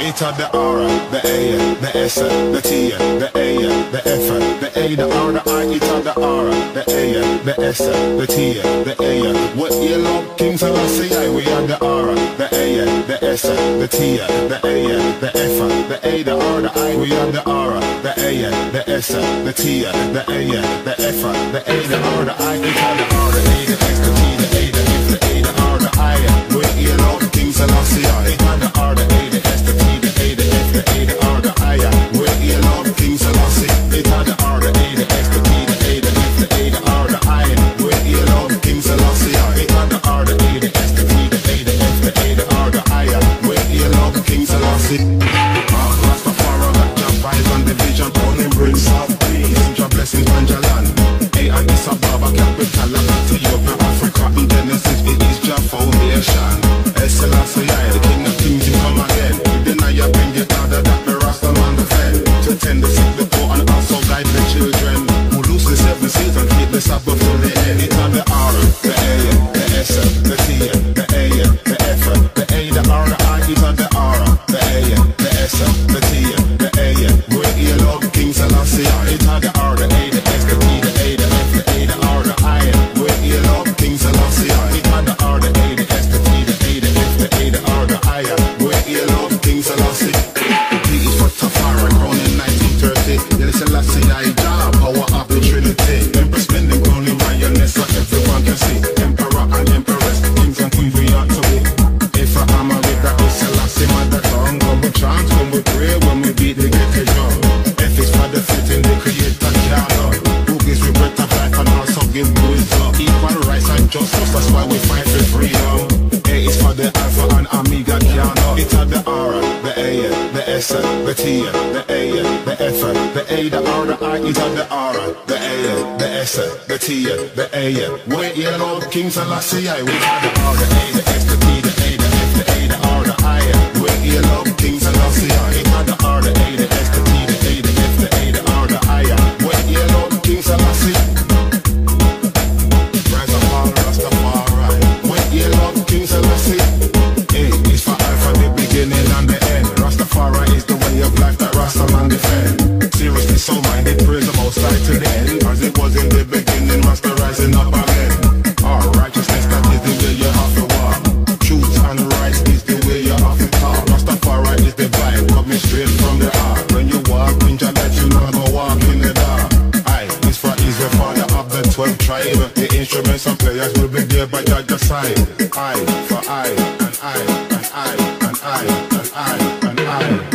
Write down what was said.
It's the R, the A, the S, the T, the A, the F, the A, the R, the I. It's the R, the A, the S, the T, the A. What you love, King Selassie, we are the R, the A, the S, the T, the A, the F, the A, the R, the I. We are the R, the A, the S, the T, the A, the F, the A, the R, the I. It's the R, the A, the S, the T, the A, the F, the A, the R, the I. the S, the T, S, the T, the A, the F, the A, the R, the I. At the R, the A, the S, the T, the A. Where you Selassie, we got the R, the A, the S, the T, life man defend. Seriously, so minded, the most. As it was in the beginning, Rasta rising up again. Our righteousness, the way you have to walk. Truth and right is the way you have to talk. Straight from the heart. When you walk you not go in the dark. I is father of the 12 tribe. The instruments and players will be there by side. I for I, and I, and I, and I, and I.